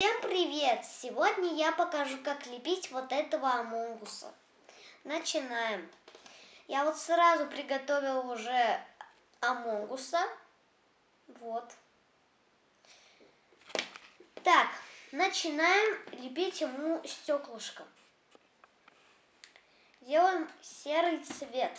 Всем привет! Сегодня я покажу, как лепить вот этого амонгуса. Начинаем. Я вот сразу приготовил уже амонгуса. Вот. Так, начинаем лепить ему стеклышко. Делаем серый цвет.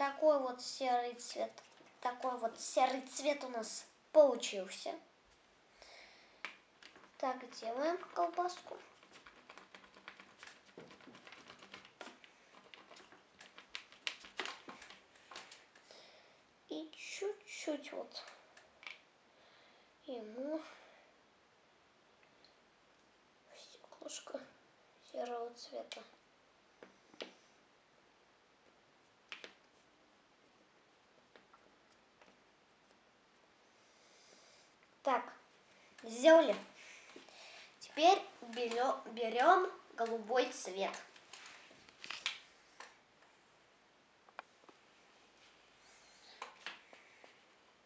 Такой вот серый цвет. Такой вот серый цвет у нас получился. Так, делаем колбаску. И чуть-чуть вот ему стеклышко серого цвета. Так, сделали. Теперь берем голубой цвет.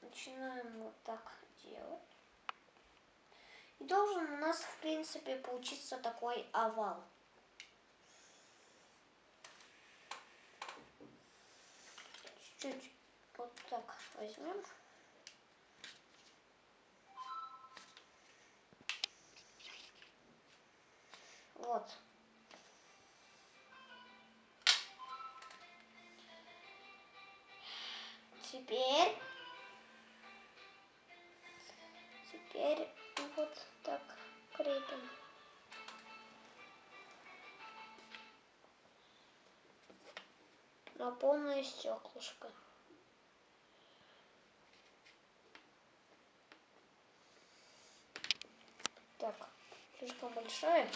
Начинаем вот так делать. И должен у нас, в принципе, получиться такой овал. Чуть-чуть вот так возьмем. Теперь, теперь вот так крепим. На полное стеклышко. Так, слишком большое.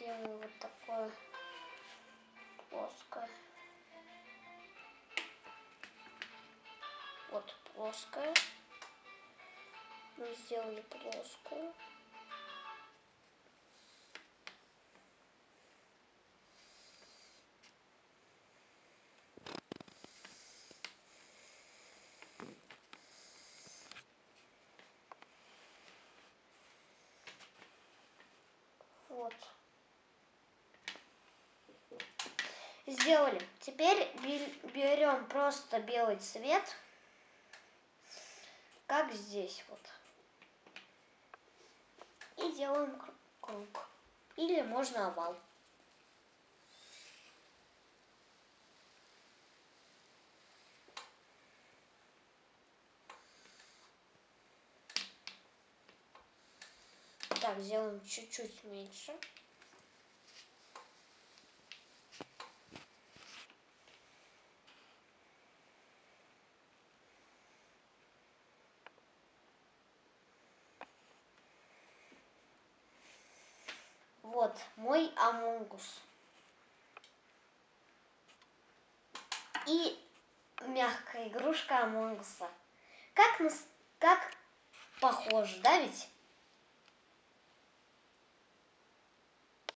делаю вот такое Вот плоское. Мы сделали плоскую. Вот. Сделали. Теперь берем просто белый цвет, как здесь вот. И делаем круг. Или можно овал. Так, сделаем чуть-чуть меньше. Вот мой амонгус. И мягкая игрушка амонгуса. Как, как похоже, да ведь?